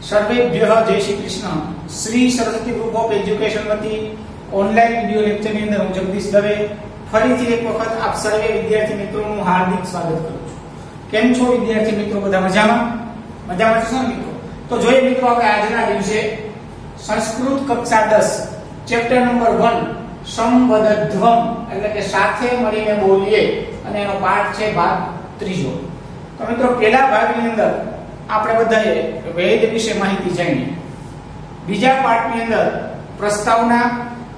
સર્વેભ્ય જય Shri Krishna. Shri Saraswati group of education વતી online video લેક્ચરની અંદર હું જગદીશ દવે ફરીથી એક વખત આપ સર્વે વિદ્યાર્થી મિત્રોનું હાર્દિક સ્વાગત કરું છું. કેમ છો વિદ્યાર્થી મિત્રો? બધા મજામાં? મજામાં છો મિત્રો? તો જોઈએ મિત્રો આપણે આજના દિવસે સંસ્કૃત કક્ષા 10 ચેપ્ટર નંબર 1 સંવદધ્વમ એટલે કે સાથે મળીને બોલીએ અને એનો પાઠ છે ભાગ ત્રીજો. તો મિત્રો, પહેલા ભાગની અંદર આપણે બધાએ વેદ વિશે માહિતી જાણી બીજા પાઠની અંદર પ્રસ્તાવના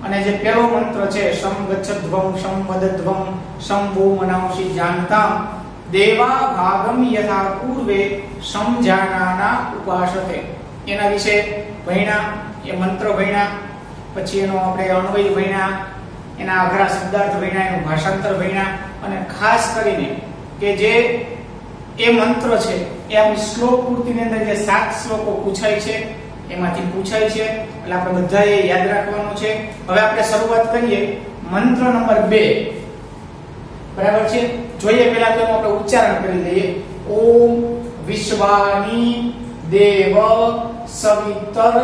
અને જે પહેલો મંત્ર છે સમગચ્છધ્વમ ગચ્છધ્વમ સમ વદધ્વમ સમ ભૂ મનાવસી જાનતા દેવા ભાગમ યથા પૂર્વે સમજાનાના ઉપાસતે. એના વિશે ભણ્યા એ મંત્ર ભણ્યા પછી એનો આપણે અન્વય ભણ્યા એના અઘરા શબ્દાર્થ ભણ્યા એનું ભાષાંતર ભણ્યા અને ખાસ કરીને કે જે એ મંત્ર છે એ આપણી શ્લોક પૂર્તિની અંદર જે સાત શ્લોકો પૂછાય છે, એમાંથી પૂછાય છે, એટલે આપણે બધાએ યાદ રાખવાનું છે. હવે આપણે શરૂઆત કરીએ મંત્ર નંબર બે. બરાબર છે? જોઈએ પહેલા તો આપણે ઉચ્ચારણ કરી લઈએ. ઓમ વિશ્વાની દેવ સવિતર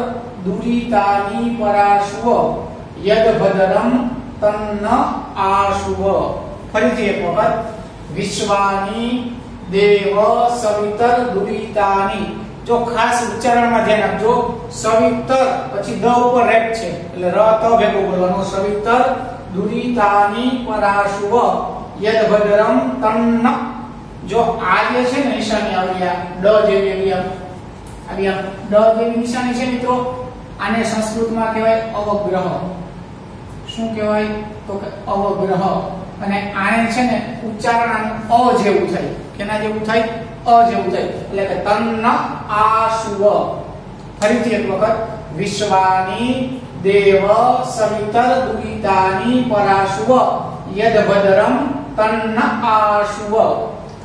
દુરિતાની પરાશુવ, યદભદ્રમ તન્ન આશુવ. ફરીથી એક વખત. વિશ્વાની દેવ સવિતર દુરિતાની જો ખાસ ઉચ્ચારણમાં ધ્યાન આપજો, સવિતર, પછી દ ઉપર રેપ છે. એટલે ર ત ભેગું બોલવાનું સવિતર દુરિતાની પરાશુવ યદભદ્રમ તન્ન. જો આ જે છે ને નિશાની આવી ડ જેવી આવી આવી ડ જેવી નિશાની છે મિત્રો, આને સંસ્કૃતમાં કહેવાય અવગ્રહ. શું કહેવાય? તો કે અવગ્રહ. અને આને છે ને ઉચ્ચારણ આનું અ જેવું થાય. કેના જેવું થાય? અ જેવું થાય. એટલે કે તન્ન આશુવ. ફરીથી એક વખત, વિશ્વાની દેવ સવિતર દુરિતાની પરાશુવ. યદભદ્રમ તન્ન આશુવ.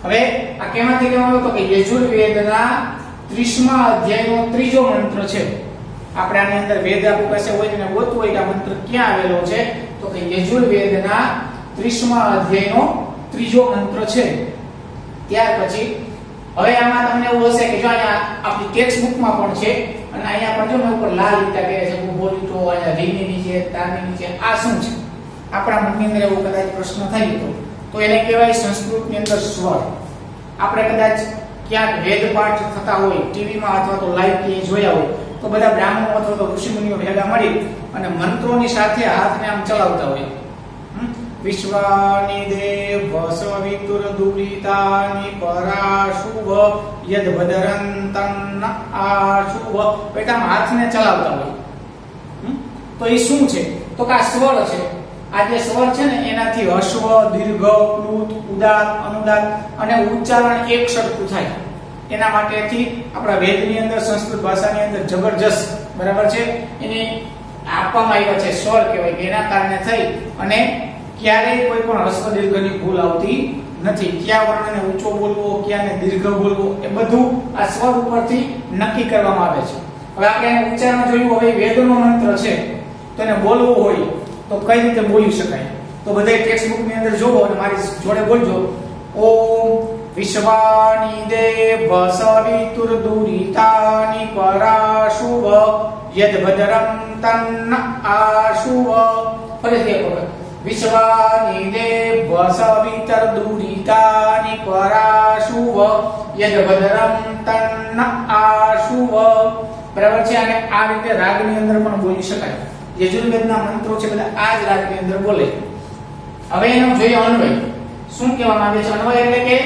હવે આ કેમાંથી કહેવામાં તો કે યજુર્વેદના 30મા અધ્યાયનો ત્રીજો મંત્ર છે. આપણે આની અંદર વેદ આપણી પાસે હોય ને ગોતવું હોય કે આ મંત્ર ક્યાં આવેલો છે? તો કે યજુર્વેદના 30મા અધ્યાયનો ત્રીજો મંત્ર છે. ત્યાર પછી, હવે આમાં તમને એવું હશે કે જો અહીંયા આપણી ટેક્સ્ટ બુકમાં પણ છે, અને અહીંયા પણ જો મેં ઉપર લાલ લીટા કહે છે હું બોલી તો અહીંયા રીની નીચે, તારની નીચે, આ શું છે? આપણા મનની અંદર એવો કદાચ પ્રશ્ન થાય ગયો તો એને કહેવાય સંસ્કૃતની અંદર સ્વર. આપણે કદાચ ક્યાંક વેદ પાઠ થતા હોય, ટીવીમાં અથવા તો લાઈવ કે જોયા હોય, તો બધા બ્રાહ્મણો અથવા તો ઋષિમુનિઓ ભેગા મળી અને મંત્રોની સાથે હાથને આમ ચલાવતા હોય. વિશ્વાની દેવ સવિતુર દુરિતાની પરાશુભ યદ ભદરંતન આશુભ બેટા હાથને ચલાવતા હોય તો એ શું છે? તો કે આ સ્વર છે. આ જે સ્વર છે ને, એનાથી હસ્વ દીર્ઘ પ્લુત ઉદાત અનુદાત અને ઉચ્ચારણ એક સરખું થાય. એના માટેથી આપણા વેદની અંદર, સંસ્કૃત ભાષાની અંદર જબરજસ્ત, બરાબર છે? એને આપવામાં આવ્યા છે સ્વર કહેવાય. એના કારણે થઈ અને ક્યારેય કોઈ પણ હસ્વ દીર્ઘની ભૂલ આવતી નથી. ક્યાં વર્ણને ઊંચો બોલવો, ક્યાંને દીર્ઘ બોલવો, એ બધું આ સ્વર ઉપરથી નક્કી કરવામાં આવે છે. હવે આપણે ઉચ્ચારણ જોયું હવે વેદનો મંત્ર છે, તો એને બોલવું હોય, તો કઈ રીતે બોલી શકાય? તો બધા ટેક્સ્ટ બુકની અંદર જોવો અને મારી જોડે બોલજો. ઓમ વિશ્વાની દેવ સવિતુર દુરિતાની પરાશુભ યદ ભદ્રમ તન્ન આશુભ. ફરીથી એક વખત. વિશ્વાની દેવ સવિતર દુરિતાની પરાશુભ યદ ભદ્રમ તન્ન આશુભ બરાબર છે અને આ રીતે રાગની અંદર પણ બોલી શકાય યજુર્વેદના મંત્રો છે બધા આ જ રાગની અંદર બોલે હવે એનો જોઈએ અન્વય શું કહેવા માંગે છે અન્વય એટલે કે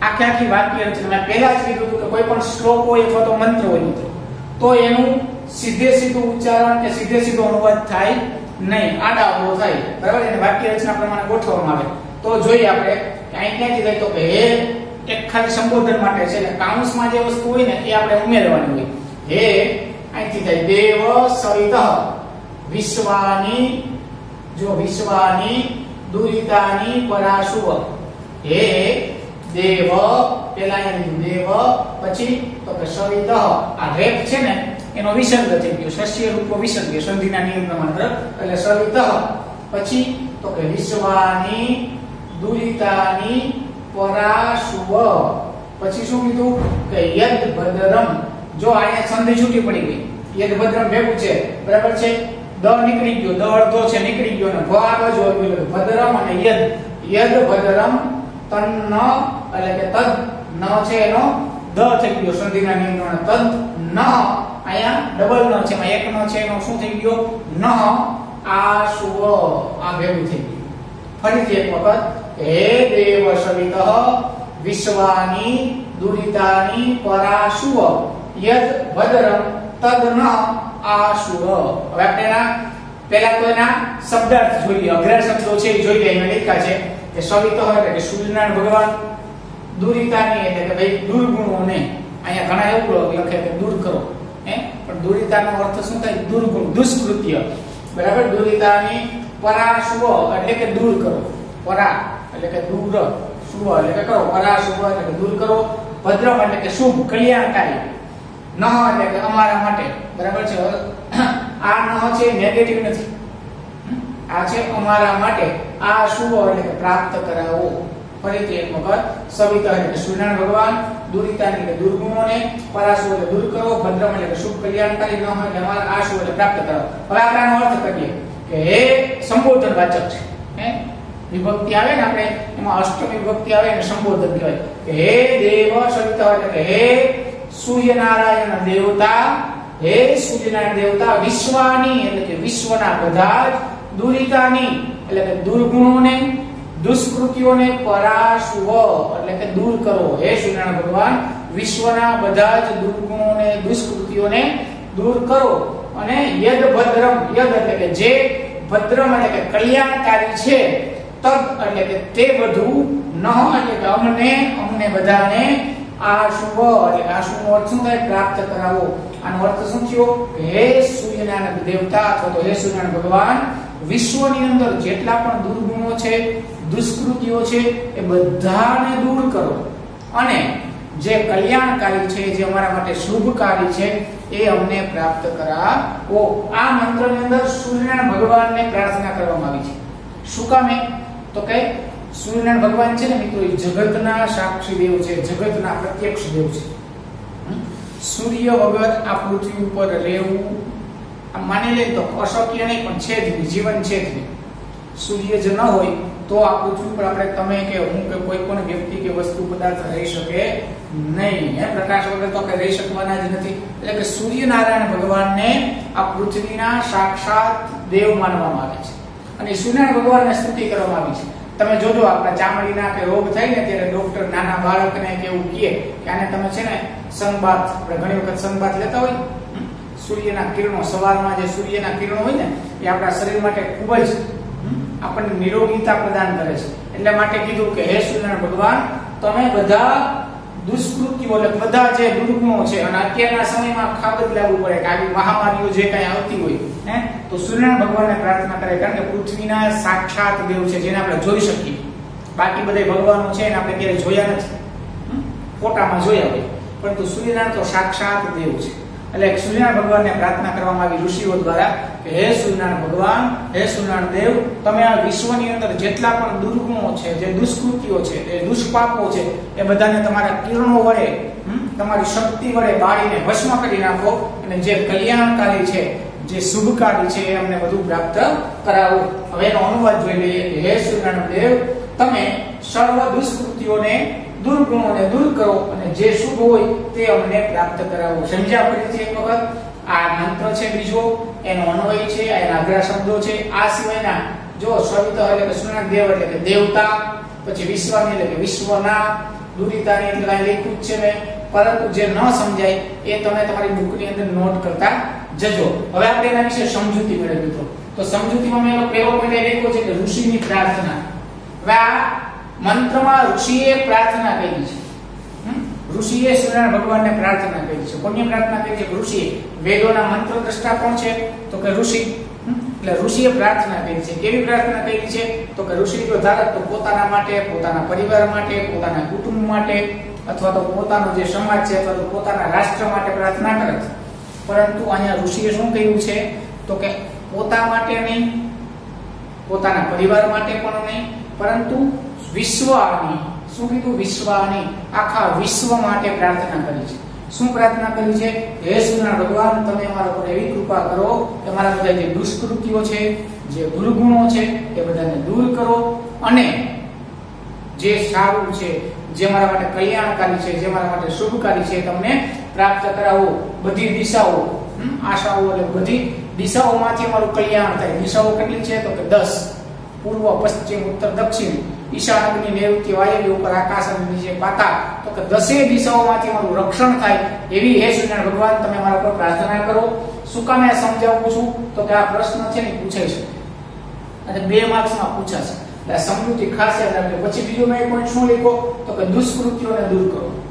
આખી આખી વાક્ય રચના મેં પહેલા જ કીધું કે કોઈ પણ શ્લોક હોય અથવા તો મંત્ર હોય તો એનું સીધે સીધું ઉચ્ચારણ કે સીધે સીધો અનુવાદ થાય નહીં, આડા અવળો થાય. બરાબર? એને વાક્ય રચના પ્રમાણે ગોઠવવામાં આવે. તો જોઈએ આપણે કે અહીં ક્યાંથી થાય? તો કે હે એક ખાલી સંબોધન માટે છે ને, કાઉન્સમાં જે વસ્તુ હોય ને, એ આપણે ઉમેરવાની હોય. હે, અહીંથી થાય, દેવ સવિતઃ, વિશ્વાની, જો વિશ્વાની દુરિતાની પરાશુવ. હે, દેવ, પેલા દેવ, પછી તો કે સવિત. આ રેપ છે ને એનો વિસર્ગ થઈ ગયો શસ્ય રૂપો વિસર્ગ સંધિના નિયમ પ્રમાણે એટલે સવિત પછી તો કે વિશ્વાની દુરિતાની પરાશુવ. પછી શું કીધું? કે યદ ભદ્રમ જો અહીંયા સંધિ છૂટી પડી ગઈ. યદ ભદ્રમ ભેગું છે. બરાબર છે? દ નીકળી ગયો. દ અડધો છે, નીકળી ગયો. ને ભ આ બાજુ આવી ભદ્રમ અને યદ યદ ભદ્રમ તન એટલે કે તદ ન છે એનો દ થઈ ગયો. સંધિના નિયમ પ્રમાણે તદ ન. અહીંયા ડબલ નો છે એમાં એક નો છે, એનો શું થઈ ગયો? ન, આ શુવ આ ભેગું થઈ ગયું. ફરીથી એક વખત, હે દેવ સવિત, વિશ્વાની દુરિતાની પરાશુવ, યદ ભદ્રમ તદ ન આશુવ હવે આપણે એના, પહેલા તો એના શબ્દાર્થ જોઈએ. અગ્ર શબ્દો છે, એ જોઈએ એમાં લખ્યા છે. કે સવિત એટલે કે સૂર્યનારાયણ ભગવાન, દુરિતાની એટલે કે ભાઈ દુર્ગુણોને. અહીંયા ઘણા એવું લખે કે દૂર કરો. હે? પણ દુરિતાનો અર્થ શું થાય? દુર્ગુણ, દુષ્કૃત્ય. બરાબર? દુરિતાની પરાશુવ એટલે કે દૂર કરો. પરા, એટલે કે દૂર. શુભ, એટલે કે કરો. પરા શુભ એટલે કે દૂર કરો. ભદ્રમ, એટલે કે શુભ, કલ્યાણકારી. ન એટલે કે અમારા માટે. બરાબર છે? આ ન છે નેગેટિવ નથી. આ છે અમારા માટે. આ શુભ, એટલે કે પ્રાપ્ત કરાવો. ફરીથી એક વખત સવિતા એટલે સૂર્યનારાયણ ભગવાન દુરિતાની એટલે દુર્ગુણોને પરાશુ એટલે દૂર કરો, ભદ્રમ એટલે શુભ કલ્યાણકારી ન હોય એટલે અમારા આ શુભ એટલે પ્રાપ્ત કરો. હવે આપણે અર્થ કરીએ કે હે સંબોધન વાચક છે. હે? વિભક્તિ આવે ને આપણે, એમાં અષ્ટમી વિભક્તિ આવે ને સંબોધન કહેવાય. કે હે દેવ સવિતા એટલે કે હે સૂર્યનારાયણ દેવતા, હે સૂર્યનારાયણ દેવતા વિશ્વાની, એટલે કે વિશ્વના બધા જ દુરિતાની, એટલે કે દુર્ગુણોને દુષ્કૃતિઓને પરાશુવ, એટલે કે દૂર કરો. હે સુનારાયણ ભગવાન, વિશ્વના બધા જ દુર્ગુણોને, દુષ્કૃતિઓને દૂર કરો. અને યદ ભદ્રમ, યદ એટલે કે જે ભદ્રમ એટલે કે કલ્યાણકારી છે, તદ એટલે કે તે બધું ન એટલે કે અમને અમને બધાને આ શુભ એટલે આ શુભ અર્થ શું થાય? પ્રાપ્ત કરાવો. આનો અર્થ શું થયો? હે સૂર્યનારાયણ દેવતા, અથવા તો હે સૂર્યનારાયણ ભગવાન, વિશ્વની અંદર જેટલા પણ દુર્ગુણો છે દુષ્કૃતિઓ છે એ બધાને દૂર કરો. અને જે કલ્યાણકારી છે, જે અમારા માટે શુભકારી છે, એ અમને પ્રાપ્ત કરાવો. આ મંત્રની અંદર સૂર્યનારાયણ ભગવાનને પ્રાર્થના કરવામાં આવી છે. શું કામે તો કે સૂર્યનારાયણ ભગવાન છે ને મિત્રો, એ જગતના સાક્ષી દેવ છે, જગતના પ્રત્યક્ષ દેવ છે. સૂર્ય વગર આ પૃથ્વી ઉપર રહેવું માની લે તો અશક્ય નહીં, પણ છે જ જીવન છે જ સૂર્ય જ ન હોય તો આ પૃથ્વી પણ આપણે તમે કે હું કે કોઈ પણ વ્યક્તિ કે વસ્તુ પદાર્થ રહી શકે નહીં, હે? પ્રકાશ વગર તો આપણે રહી શકવાના જ નથી. એટલે કે સૂર્યનારાયણ ભગવાનને આ પૃથ્વીના સાક્ષાત દેવ માનવામાં આવે છે. અને સૂર્યનારાયણ ભગવાનને સ્તુતિ કરવામાં આવી છે. તમે જોજો, આપણા ચામડીના કે રોગ થાય ને ત્યારે ડોક્ટર નાના બાળકને કે એવું કહે કે આને તમે છે ને સંબાથ આપણે ઘણી વખત સંબાથ લેતા હોય સૂર્યના કિરણો, સવારમાં જે સૂર્યના કિરણો હોય ને, એ આપણા શરીર માટે ખૂબ જ આપણને નિરોગીતા પ્રદાન કરે છે. એટલે માટે કીધું કે, હે સૂર્યનારાયણ ભગવાન, તમે બધા દુષ્કૃતિઓ, એટલે બધા જે દુર્ગુણો છે, અને અત્યારના સમયમાં ખાબત લાવવું પડે કે આવી મહામારીઓ જે કઈ આવતી હોય, હે, તો સૂર્યનારાયણ ભગવાનને પ્રાર્થના કરે કારણ કે પૃથ્વીના સાક્ષાત દેવ છે, જેને આપણે જોઈ શકીએ. બાકી બધા ભગવાનો છે એને આપણે ક્યારેય જોયા નથી. ફોટામાં જોયા હોય. પરંતુ સૂર્યનારાયણ તો સાક્ષાત દેવ છે. એટલે સૂર્યનારાયણ ભગવાનને પ્રાર્થના કરવામાં આવી ઋષિઓ દ્વારા હે સુનાર ભગવાન, હે સુનાર દેવ, તમે આ વિશ્વની અંદર જેટલા પણ દુર્ગુણો છે, જે દુષ્કૃતિઓ છે, જે દુષ્પાપો છે, એ બધાને તમારા કિરણો વડે તમારી શક્તિ વડે બાળીને ભસ્મ કરી નાખો અને જે કલ્યાણકારી છે, જે શુભકારી છે, એ અમને બધું પ્રાપ્ત કરાવો. હવે એનો અનુવાદ જોઈ લઈએ કે હે સુનાર દેવ, તમે સર્વ દુષ્કૃતિઓને, દુર્ગુણોને દૂર કરો અને જે શુભ હોય તે અમને પ્રાપ્ત કરાવો. સમજ્યા પછી એક વખત? આ મંત્ર છે બીજો, એનો અન્વય છે એના અગ્ર શબ્દો છે. આ સિવાયના જો સવિત એટલે કે સુનાક દેવ એટલે કે દેવતા, પછી વિશ્વાની એટલે કે વિશ્વના દુરિતાની એટલે કાંઈ લખ્યું જ છે મેં પરંતુ જે ન સમજાય, એ તમે તમારી બુકની અંદર નોટ કરતા જજો. હવે આપણે એના વિશે સમજૂતી મેળવી તો તો સમજૂતીમાં મેં પહેલો પોઈન્ટ લખ્યો છે કે ઋષિની પ્રાર્થના. હવે આ મંત્રમાં ઋષિએ પ્રાર્થના કરી છે. ઋષિએ સૂર્યનારાયણ ભગવાનને પ્રાર્થના કરી છે. કોની પ્રાર્થના કરી? છે ઋષિ, વેદોના મંત્ર દ્રષ્ટા કોણ છે? તો કે ઋષિ. એટલે ઋષિએ પ્રાર્થના કરી છે. કેવી પ્રાર્થના કરી છે? તો કે ઋષિ જો ધારક તો પોતાના માટે, પોતાના પરિવાર માટે, પોતાના કુટુંબ માટે, અથવા તો પોતાનો જે સમાજ છે, અથવા તો પોતાના રાષ્ટ્ર માટે પ્રાર્થના કરે છે. પરંતુ અહીંયા ઋષિએ શું કહ્યું છે? તો કે પોતા માટે નહીં, પોતાના પરિવાર માટે પણ નહીં, પરંતુ વિશ્વની શું કીધું? વિશ્વની આખા વિશ્વ માટે પ્રાર્થના કરી છે. શું પ્રાર્થના કરી છે? હે સુના ભગવાન, તમે અમારા પર એવી કૃપા કરો કે મારા બધા જે દુષ્કૃતિઓ છે, જે દુર્ગુણો છે, એ બધાને દૂર કરો અને જે સારું છે, જે મારા માટે કલ્યાણકારી છે, જે મારા માટે શુભકારી છે તમને પ્રાપ્ત કરાવો. બધી દિશાઓ આશાઓ એટલે બધી દિશાઓમાંથી અમારું કલ્યાણ થાય. દિશાઓ કેટલી છે? તો કે દસ. પૂર્વ, પશ્ચિમ, ઉત્તર, દક્ષિણ. ઈશાન અગ્નિ નૈઋત્ય વાયવ્ય ઉપર આકાશ અને નીચે પાતાળ તો કે દસે દિશાઓમાંથી મારું રક્ષણ થાય એવી હે સૂર્યનારાયણ ભગવાન, તમે મારા પર પ્રાર્થના કરો. શું કામ સમજાવું છું? તો કે આ પ્રશ્ન છે ને પૂછાય છે. અને બે માર્ક્સમાં પૂછાશે. એટલે સમૃદ્ધિ ખાસ યાદ રાખજો. પછી બીજો મેં પોઈન્ટ શું લખો તો કે દુષ્કૃત્યોને દૂર કરો?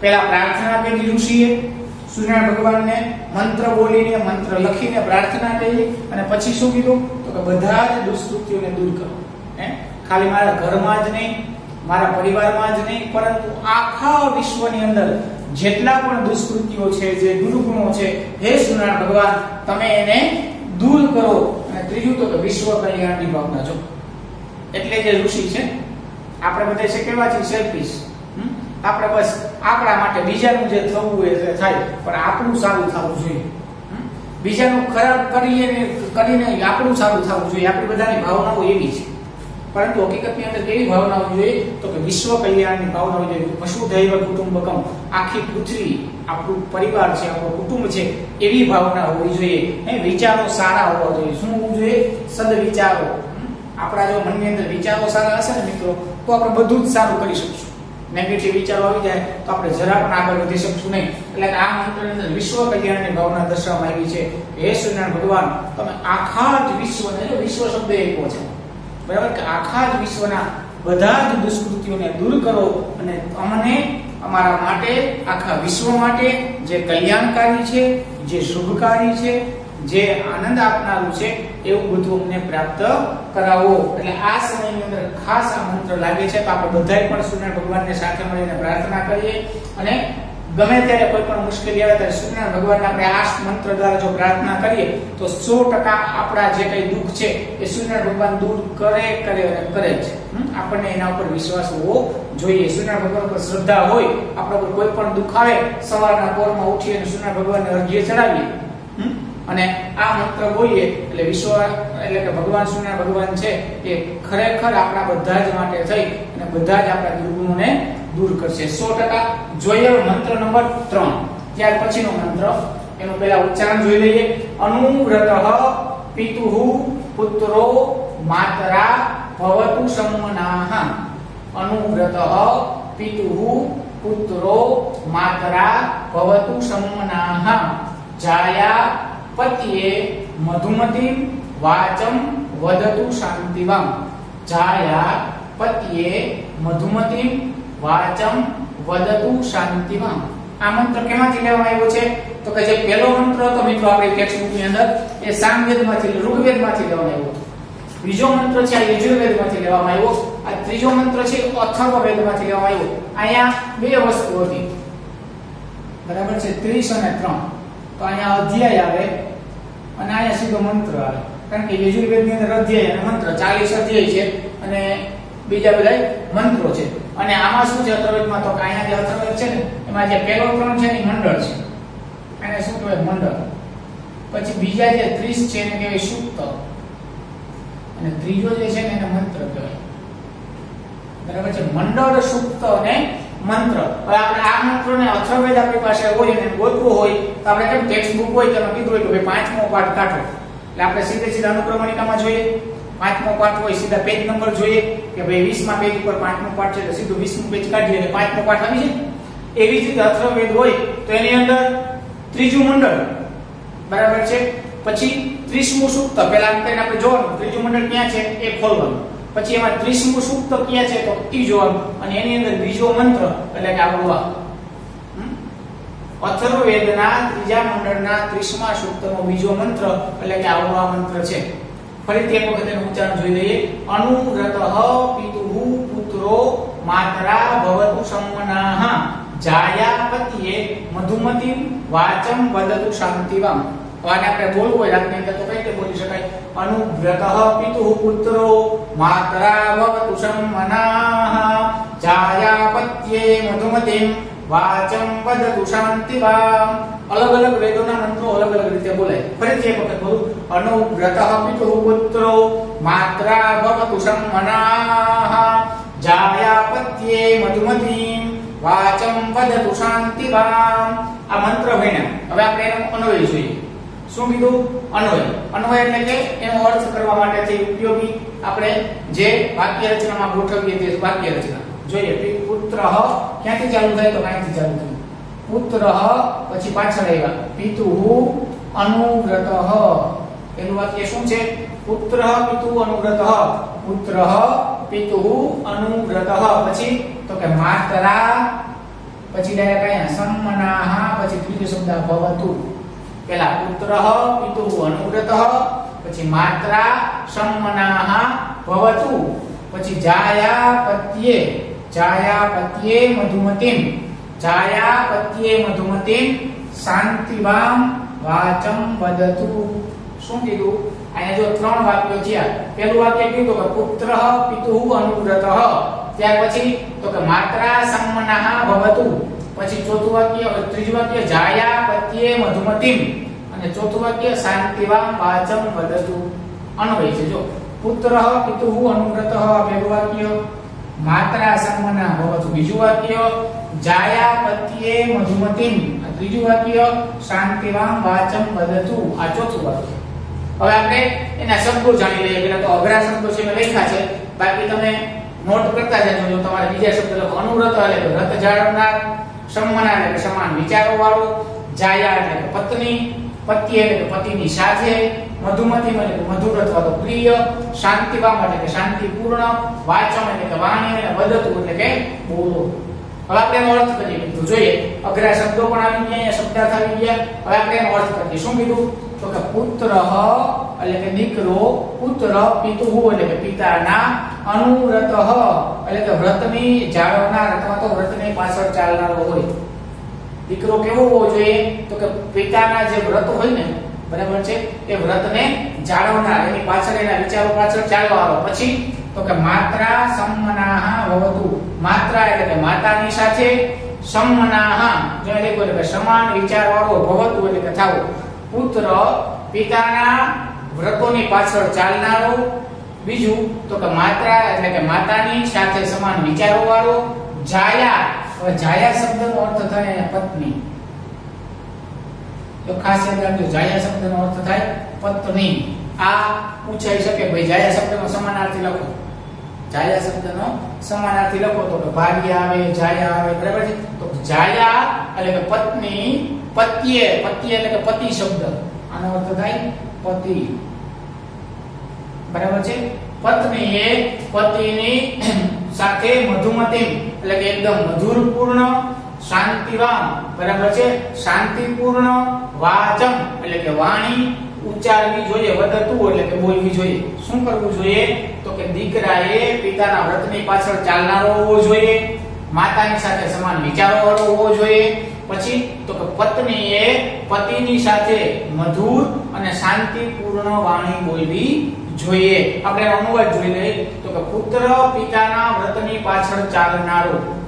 પહેલા પ્રાર્થના કરી ઋષિએ સૂર્યનારાયણ ભગવાનને મંત્ર બોલીને, મંત્ર લખીને પ્રાર્થના કરી અને પછી શું કીધું? તો કે બધા જ દુષ્કૃત્યોને દૂર કરો. હે? ખાલી મારા ઘરમાં જ નહીં, મારા પરિવારમાં જ નહીં, પરંતુ આખા વિશ્વની અંદર જેટલા પણ દુષ્કૃત્યો છે, જે દુર્ગુણો છે, હે સૂર્યનારાયણ ભગવાન, તમે એને દૂર કરો. અને ત્રીજું તો વિશ્વ કલ્યાણની ભાવના, જો. એટલે જે ઋષિ છે, આપણે બધા છે કેવા છે સેલ્ફિશ આપણે બસ આપણા માટે બીજાનું જે થવું તે થાય પણ આપણું સારું થવું જોઈએ. બીજાનું ખરાબ કરીએ કરીને આપણું સારું થવું જોઈએ. આપણી બધાની ભાવનાઓ એવી છે. પરંતુ હકીકતની અંદર કેવી ભાવના હોવી જોઈએ? તો કે વિશ્વ કલ્યાણની ભાવના હોવી જોઈએ વસુધૈવ કુટુંબકમ, આખી પૃથ્વી, આપણું પરિવાર છે, આપણું કુટુંબ છે, એવી ભાવના હોવી જોઈએ. હે, વિચારો સારા હોવા જોઈએ. શું હોવું જોઈએ? સદ વિચારો આપણા જો મનની અંદર વિચારો સારા હશે ને મિત્રો, તો આપણે બધું જ સારું કરી શકશું. નેગેટિવ વિચારો આવી જાય, તો આપણે જરા પણ આગળ વધી શકશું નહીં. એટલે આ મંત્રની અંદર વિશ્વ કલ્યાણની ભાવના દર્શાવવામાં આવી છે. હે સૂર્યનારાયણ ભગવાન, તમે આખા જ વિશ્વને વિશ્વ શબ્દ એકો છે બરાબર? કે આખા જ વિશ્વના બધા જ દુષ્કૃતિઓને દૂર કરો અને અમને અમારા માટે, આખા વિશ્વ માટે જે કલ્યાણકારી છે, જે શુભકારી છે, જે આનંદ આપનારું છે, એવું બધું અમને પ્રાપ્ત કરાવો. એટલે આ સમયની અંદર ખાસ આ મંત્ર લાગે છે તો આપણે બધાય પણ સૂર્ય ભગવાનને સાથે મળીને પ્રાર્થના કરીએ અને ગમે ત્યારે કોઈ પણ મુશ્કેલી આવે ત્યારે સૂર્યનારાયણ ભગવાનને આપણે આ મંત્ર દ્વારા જો પ્રાર્થના કરીએ, તો સો ટકા આપણા જે કઈ દુઃખ છે, એ સૂર્યનારાયણ ભગવાન દૂર કરે કરે અને કરે હમ? આપણને એના ઉપર વિશ્વાસ હોવો જોઈએ સૂર્યનારાયણ ભગવાન પર શ્રદ્ધા હોય, આપણા ઉપર કોઈ પણ દુઃખ આવે, સવારના પોરમાં ઉઠી અને સૂર્યનારાયણ ભગવાનને અર્ઘ્ય ચડાવીએ? અને આ મંત્ર બોલીએ, એટલે વિશ્વ, એટલે કે ભગવાન સૂર્યનારાયણ ભગવાન છે, એ ખરેખર આપણા બધા જ માટે થઈ અને બધા જ આપણા દુર્ગુણોને દૂર કરશે. સો ટકા જોઈએ મંત્ર નંબર ત્રણ. ત્યાર પછીનો મંત્ર, એનો પહેલા ઉચ્ચારણ જોઈ લઈએ. અનુવ્રત પિતુઃ પુત્રો માતરા ભવતુ સમનાહ. અનુવ્રત પિતુઃ પુત્રો માતરા ભવતુ સમનાહ. જાયા પત્યે મધુમતી વાચમ વદતુ શાંતિવમ. જાયા પત્યે મધુમતી વાચમ વદતુ શાંતિમાં. આ મંત્ર કેમાંથી લેવામાં આવ્યો છે? તો કે જે પહેલો મંત્ર હતો મિત્રો આપણી ટેક્સ્ટબુકની અંદર, એ સામવેદમાંથી ઋગ્વેદમાંથી લેવામાં આવ્યો. બીજો મંત્ર છે, આ યજુર્વેદમાંથી લેવામાં આવ્યો. આ ત્રીજો મંત્ર છે, અથર્વવેદમાંથી લેવામાં આવ્યો. અહીંયા બે વસ્તુ હતી. બરાબર છે? 30 અને 3 તો અહીંયા અધ્યાય આવે અને અહીંયા સીધો મંત્ર આવે. કારણ કે યજુર્વેદની અંદર અધ્યાય અને મંત્ર 40 અધ્યાય છે અને બીજા બધા મંત્રો છે. અને આમાં શું છે? અથર્વવેદમાં તો કે અહીંયા જે અથર્વવેદ છે ને, એમાં જે પહેલો ક્રમ છે ને મંડળ છે. એને શું કહેવાય? મંડળ. પછી બીજા જે 30 છે એને કહેવાય સૂક્ત. અને ત્રીજો જે છે ને, એને મંત્ર કહેવાય. બરાબર છે? મંડળ, સૂક્ત અને મંત્ર. હવે આપણે આ મંત્રને અથર્વવેદ આપણી પાસે હોય અને ગોતવું હોય, તો આપણે કેમ ટેક્સ્ટ બુક હોય તમે કીધું હોય કે ભાઈ પાંચમો પાઠ કાઢો. એટલે આપણે સીધે સીધા અનુક્રમણિકામાં જોઈએ. પાંચમો પાઠ હોય, સીધા પેજ નંબર જોઈએ કે ભાઈ 20 માં પેજ ઉપર પાંચમો પાઠ છે તો સીધું 20મું પેજ કાઢીએ અને પાંચમો પાઠ આવી જાય. એવી જ રીતે અથર્વવેદ હોય, તો એની અંદર ત્રીજું મંડળ બરાબર છે? પછી 30મું સૂક્ત, પહેલા કરીને આપણે જોવાનું, ત્રીજું મંડળ ક્યાં છે? એ ખોલવાનું. પછી એમાં 30મું સૂક્ત ક્યાં છે? તો ઈ જોવાનું. અને એની અંદર બીજો મંત્ર, એટલે કે આપણું આ? અથર્વવેદના ત્રીજા મંડળના 30મા સૂક્તનો બીજો મંત્ર, એટલે કે આવો આ મંત્ર છે. ફરીથી એક વખત એનું ઉચ્ચારણ જોઈ લઈએ. અનુવ્રતઃ પિતુઃ પુત્રો માતરા ભવતુ સંમનાઃ જાયા મધુમતી વાચમ વદતુ શાંતિવામ. આને આપણે બોલવું હોય, રાતની અંદર તો કઈ રીતે બોલી શકાય? અનુવ્રતઃ પિતુઃ પુત્રો માતરા ભવતુ સંમનાઃ જાયા પત્યે વાચમ વદતુ શાંતિવામ અલગ અલગ વેદોના મંત્રો અલગ અલગ રીતે બોલાય. ફરીથી એક વખત બોલું. અનુવ્રતઃ પિતુ પુત્રો માત્રા ભવતુ સંમનાઃ જાયાપત્યે મધુમતીમ વાચમ વદતુ શાંતિવામ આ મંત્ર ભણ્યા. હવે આપણે એનો અન્વય જોઈએ. શું કીધું? અન્વય. અન્વય એટલે કે એનો અર્થ કરવા માટે છે ઉપયોગી આપણે જે વાક્ય રચનામાં ગોઠવીએ તે વાક્ય રચના જોઈએ પુત્ર ક્યાંથી ચાલુ થાય તો ક્યાંથી ચાલુ થયું? પુત્ર પછી પાછળ આવ્યા. પિતુ અનુવ્રત. એનું વાક્ય શું છે? પુત્ર પિતુ અનુવ્રત. પુત્ર પિતુ અનુવ્રત. પછી તો કે માતરા, પછી ડાયરેક્ટ અહીંયા સમ્મનાહ પછી ત્રીજો શબ્દ ભવતુ. પેલા પુત્ર પિતુ અનુવ્રત, પછી માત્રા સમ્મનાહ ભવતુ, પછી જાયા પત્યે જાયા પત્યે મધુમતીમ જાયા પત્યે મધુમતીમ શાંતિવામ વાચમ વદતુ શું કીધું? અહીંયા જો ત્રણ વાક્યો છે પહેલું વાક્ય કીધું કે પુત્ર પિતુ અનુવ્રતઃ. ત્યાર પછી તો કે માત્રા સંમનાહ ભવતુ. પછી ચોથું વાક્ય ત્રીજું વાક્ય જાયા પત્યે મધુમતિમ. અને ચોથું વાક્ય, શાંતિવામ વાચમ વદતુ. અન્વય છે, જો. પુત્ર પિતુ અનુવ્રતઃ પહેલું વાક્ય. માત્રા સમૂહના હોવાથી બીજું વાક્ય, જાયા પત્યે મધુમતીમ. આ ત્રીજું વાક્ય, શાંતિવામ વાચમ વદતુ. આ ચોથું વાક્ય. હવે આપણે એના શબ્દો જાણી લઈએ. પેલા તો અઘરા શબ્દો છે મેં લખ્યા છે. બાકી તમે નોટ કરતા જજો જો તમારે બીજા શબ્દ લખો. અનુવ્રત એટલે કે વ્રત જાળવનાર સમ્મના એટલે સમાન વિચારો વાળો જાયા એટલે પત્ની પતિ એટલે પતિની સાથે મધુમતી એટલે મધુર અથવા તો પ્રિય શાંતિવામ એટલે કે શાંતિપૂર્ણ વાચમ એટલે કે વાણી અને વદતુ એટલે કે બોલો. હવે આપણે એનો અર્થ કરીએ. કીધું જોઈએ, અઘરા શબ્દો પણ આવી ગયા શબ્દાર્થ આવી ગયા. હવે આપણે એનો અર્થ કરી શું કીધું? તો કે પુત્ર એટલે કે દીકરો, પુત્ર પિતુઃ એટલે કે પિતાના અનુવ્રત. એટલે કે વ્રતની જાળવનાર અથવા તો વ્રતની પાછળ ચાલનારો હોય. દીકરો કેવો હોવો જોઈએ? તો કે પિતાના જે વ્રત હોય ને બરાબર છે? એ વ્રતને જાળવનાર, એની પાછળ એના વિચારો પાછળ ચાલવાનો પછી તો કે માત્રા સંમનાહ ભવતુ. માત્રા એટલે કે માતાની સાથે સમ્મનાહ જો લખ્યું એટલે કે સમાન વિચાર વાળો ભવતુ એટલે કે થાવો. પુત્ર પિતાના વ્રતોની પાછળ ચાલનારો. બીજું તો કે માત્રા એટલે કે માતાની સાથે સમાન વિચારો વાળો જાયા જાયા શબ્દનો અર્થ થાય પત્ની. તો ખાસ યાદ રાખજો, જાયા શબ્દનો અર્થ થાય પત્ની. આ પૂછાઈ શકે, ભાઈ, જાયા શબ્દનો સમાનાર્થી લખો. જાયા શબ્દનો સમાનાર્થી લખો તો કે ભાગ્ય આવે, જાયા આવે, બરાબર છે? તો જાયા એટલે કે પત્ની, પત્યે, પત્ય એટલે કે પતિ શબ્દ. આનો અર્થ થાય પતિ. બરાબર છે? પત્નીએ પતિની સાથે મધુમતી, એટલે કે એકદમ મધુરપૂર્ણ શાંતિવામ. બરાબર છે? શાંતિપૂર્ણ વાચમ. એટલે કે વાણી ઉચ્ચારવી જોઈએ, વધતું એટલે કે બોલવી જોઈએ. શું કરવું જોઈએ? તો કે દીકરાએ પિતાના વ્રતની પાછળ ચાલનારો હોવો જોઈએ, માતાની સાથે સમાન વિચારો વાળો હોવો જોઈએ. પછી તો કે પત્નીએ પતિની સાથે મધુર અને શાંતિપૂર્ણ વાણી બોલવી જોઈએ. આપણે અનુવાદ જોઈ લઈએ. તો કે પુત્ર પિતાના વ્રતની પાછળ ચાલનારો.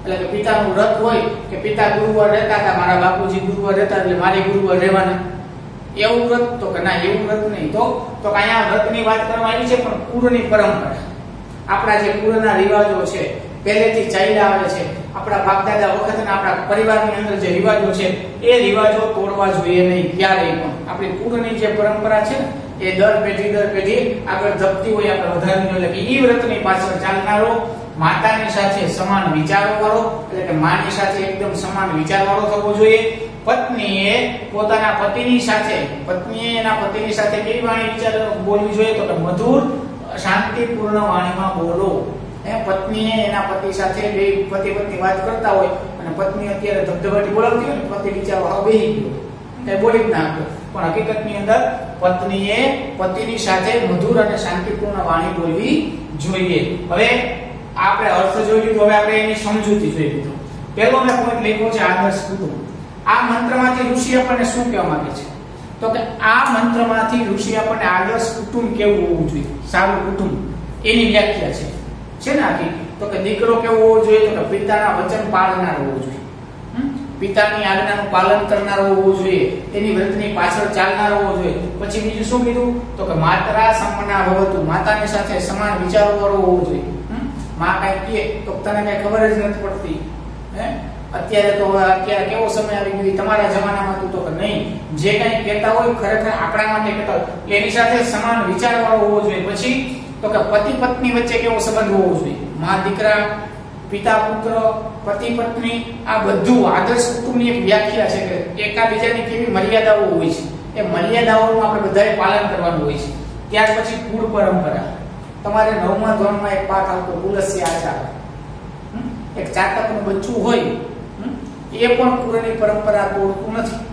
એટલે કે પિતાનું વ્રત હોય કે પિતા ગુરુવાર રહેતા હતા, મારા બાપુજી ગુરુવાર રહેતા એટલે મારે ગુરુવાર રહેવાના. એવું વ્રત તો કે ના, એવું વ્રત નહીં. તો તો અહીંયા વ્રતની વાત કરવામાં આવી છે, પણ પૂર્વની પરંપરા. આપણા જે પૂર્વના રિવાજો છે, પહેલેથી ચાલ્યા આવે છે, આપણા બાપદાદા વખતના આપણા પરિવારની અંદર જે રિવાજો છે, એ રિવાજો તોડવા જોઈએ નહીં, ક્યારેય પણ. આપણી પૂર્વની જે પરંપરા છે, એ દર પેઢી દર પેઢી આગળ ધપતી હોય આપણે વધારે એટલે એ વ્રતની પાછળ ચાલનારો માતાની સાથે સમાન વિચારો વાળો એટલે કે માની સાથે એકદમ સમાન વિચાર વાળો થવો જોઈએ. પત્નીએ પોતાના પતિની સાથે, પત્નીએ એના પતિની સાથે કેવી વાણી વિચાર બોલવી જોઈએ? તો કે મધુર, શાંતિપૂર્ણ વાણીમાં બોલો. એ પત્નીએ એના પતિ સાથે બે પતિ પત્ની વાત કરતા હોય અને પત્ની અત્યારે ધબધબાટી બોલાવતી હોય પતિ વિચારો, હા, બેહી ગયો. કઈ બોલી જ ના પણ હકીકતની અંદર પત્નીએ પતિની સાથે મધુર અને શાંતિપૂર્ણ વાણી બોલવી જોઈએ. હવે આપણે અર્થ જોઈ લીધો હવે આપણે એની સમજૂતી જોઈ લીધું. પહેલો મેં પોઈન્ટ લખ્યો છે, આદર્શ કુટુંબ. આ મંત્રમાંથી ઋષિ આપણને શું કહેવા માંગે છે? તો કે આ મંત્રમાંથી ઋષિ આપણને આદર્શ કુટુંબ કેવું હોવું જોઈએ? સારું કુટુંબ. એની વ્યાખ્યા છે. છે ને આખી? તો કે દીકરો કેવો હોવો જોઈએ? તો કે પિતાના વચન પાળનાર હોવો જોઈએ? પિતાની આજ્ઞાનું પાલન કરનાર હોવો જોઈએ. તેની વ્રતની પાછળ ચાલનાર હોવો જોઈએ. પછી બીજું શું કીધું? તો કે માતરા સમના ભવતું, માતાની સાથે સમાન વિચારો કરવો હોવો જોઈએ? માં કાંઈ કહે તો તને કઈ ખબર જ નથી પડતી. હે? અત્યારે તો અત્યારે કેવો સમય આવી ગયો તમારા જમાનામાં તું તો નહીં. જે કઈ કહેતા હોય ખરેખર આપણા માટે કહેતા હોય. એની સાથે સમાન વિચારવાળો હોવો જોઈએ. પછી તો કે પતિ પત્ની વચ્ચે કેવો સંબંધ હોવો જોઈએ? માં દીકરા, પિતા પુત્ર, પતિ પત્ની, આ બધું આદર્શ કુટુંબની એક વ્યાખ્યા છે કે એકાબીજાની કેવી મર્યાદાઓ હોય છે. એ મર્યાદાઓનું આપણે બધાએ પાલન કરવાનું હોય છે. ત્યાર પછી કુળ પરંપરા. તમારે નવમા ધોરણમાં એક પાઠ આવતો કુલસ્ય આચાર? એક ચાતકનું બચ્ચું હોય? એ પણ કુળની પરંપરા તોડતું નથી.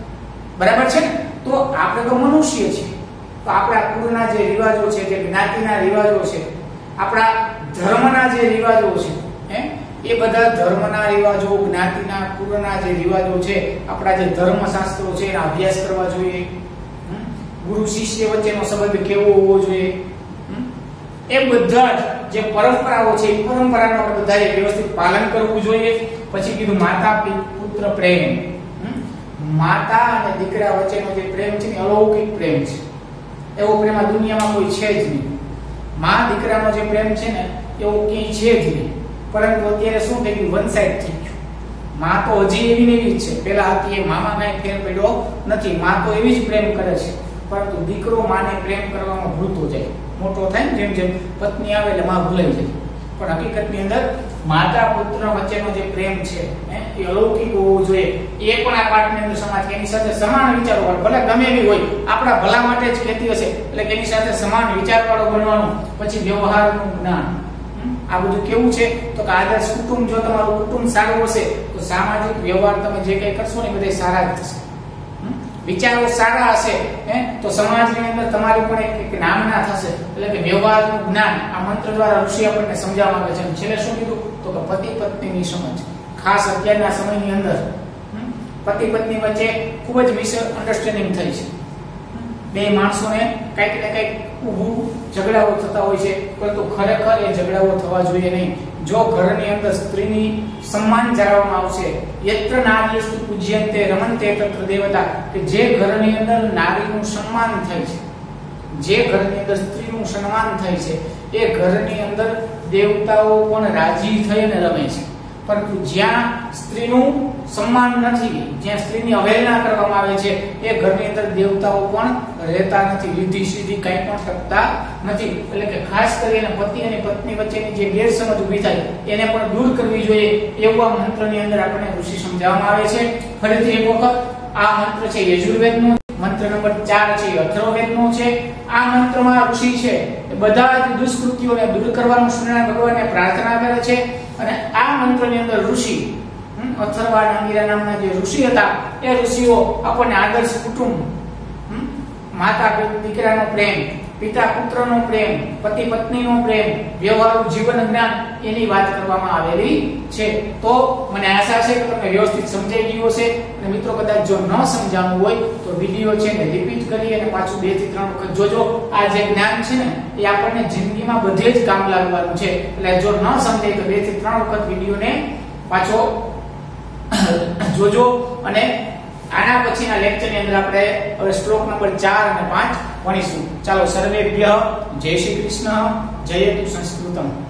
બરાબર છે ને? તો આપણે તો મનુષ્ય છીએ તો આપણા કુળના જે રિવાજો છે, જે જ્ઞાતિના રિવાજો છે, આપણા ધર્મના જે રિવાજો છે, હે? એ બધા ધર્મના રિવાજો, જ્ઞાતિના કુળના જે રિવાજો છે, આપણા જે ધર્મશાસ્ત્રો છે, એના અભ્યાસ કરવા જોઈએ. ગુરુ શિષ્ય વચ્ચેનો સંબંધ કેવો હોવો જોઈએ? એ બધા જ જે પરંપરાઓ છે, એ પરંપરાનું આપણે બધાએ વ્યવસ્થિત પાલન કરવું જોઈએ. પછી કીધું માતા પુત્ર, પ્રેમ? માતા અને દીકરા વચ્ચેનો જે પ્રેમ છે એ અલૌકિક પ્રેમ છે. એવો પ્રેમ આ દુનિયામાં કોઈ છે જ નહીં. મા દીકરાનો જે પ્રેમ છે ને, એવો ક્યાંય છે જ નહીં. પરંતુ અત્યારે શું થઈ ગયું? વન સાઈડ થઈ ગયું. માં તો હજી એવી ને એવી જ છે. પેલા હતી એ મામા કાંઈ ફેર પડ્યો નથી. માં તો એવી જ પ્રેમ કરે છે. પરંતુ દીકરો માને પ્રેમ કરવામાં ભૂલતો જાય. મોટો થાય ને, જેમ જેમ પત્ની આવે એટલે માં ભૂલાઈ જાય પણ હકીકતની અંદર માતા પુત્ર વચ્ચેનો જે પ્રેમ છે એ અલૌકિક હોવો જોઈએ એ પણ આ પાઠની અંદર સમાજ એની સાથે સમાન વિચારો વાળો ભલે ગમે એવી હોય, આપણા ભલા માટે જ કહેતી હશે, એટલે એની સાથે સમાન વિચારવાળો બનવાનું પછી વ્યવહારનું જ્ઞાન? આ બધું કેવું છે તો કે આદર્શ કુટુંબ, જો તમારું કુટુંબ સારું હશે, તો સામાજિક વ્યવહાર તમે જે કંઈ કરશો ને બધા સારા જ થશે? વિચારો સારા હશે, હે? તો સમાજની અંદર તમારી પણ એક નામના થશે. એટલે કે વ્યવહારનું જ્ઞાન આ મંત્ર દ્વારા ઋષિ આપણને સમજાવવા આવે છે. છેલ્લે શું કીધું? તો કે પતિ પત્નીની સમજ. ખાસ અત્યારના સમયની અંદર? પતિ પત્ની વચ્ચે ખૂબ જ મિસ અન્ડરસ્ટેન્ડિંગ થઈ છે. બે માણસોને કંઈક ને કંઈક ઊભું ઝઘડાઓ થતા હોય છે. પરંતુ ખરેખર એ ઝઘડાઓ થવા જોઈએ નહીં. જો ઘરની અંદર સ્ત્રીની સન્માન જાળવવામાં આવશે, યત્ર નારીસ્તુ પૂજ્યંતે રમંતે તત્ર દેવતા, કે જે ઘરની અંદર નારીનું સન્માન થાય છે, જે ઘરની અંદર સ્ત્રીનું સન્માન થાય છે, એ ઘરની અંદર દેવતાઓ પણ રાજી થઈને રમે છે. પરંતુ જ્યાં સ્ત્રીનું સન્માન નથી, જ્યાં સ્ત્રીની અવહેલના કરવામાં આવે છે, એ ઘરની અંદર દેવતાઓ પણ રહેતા નથી, લીધી સીધી કંઈ પણ ટકતા નથી. એટલે કે ખાસ કરીને પતિ અને પત્ની વચ્ચેની જે ગેરસમજ ઊભી થાય, એને પણ દૂર કરવી જોઈએ એવું આ મંત્રની અંદર આપણને ઋષિ સમજાવવામાં આવે છે. ફરીથી એક વખત, આ મંત્ર છે યજુર્વેદનો, મંત્ર નંબર ચાર છે અથર્વવેદનો છે. આ મંત્રમાં ઋષિ છે બધા જ દુષ્કૃત્યોને દૂર કરવાનું સૂર્યનારાયણ ભગવાનને પ્રાર્થના કરે છે. અને આ મંત્રની અંદર ઋષિ અથર્વા અને નામના જે ઋષિ હતા, એ ઋષિઓ આપણને આદર્શ કુટુંબ માતા દીકરાનો પ્રેમ, પિતા પુત્રનો પ્રેમ, પતિ પત્નીનો પ્રેમ, વ્યવહારુ જીવન જ્ઞાન એની વાત કરવામાં આવેલી છે. તો મને આશા છે કે તમને વ્યવસ્થિત સમજાઈ ગયું હશે અને મિત્રો કદાચ જો ન સમજાણું હોય તો વીડિયો છે ને રિપીટ કરી અને પાછું બેથી ત્રણ વખત જોજો. આ જે જ્ઞાન છે ને, એ આપણને જિંદગીમાં બધે જ કામ લાગવાનું છે. એટલે જો ન સમજાય તો બેથી ત્રણ વખત વિડીયોને પાછો જોજો અને આના પછીના લેક્ચરની અંદર આપણે હવે શ્લોક નંબર 4 અને 5 ભણીશું. ચાલો સર્વેભ્ય જય શ્રી કૃષ્ણ જયતુ સંસ્કૃતમ.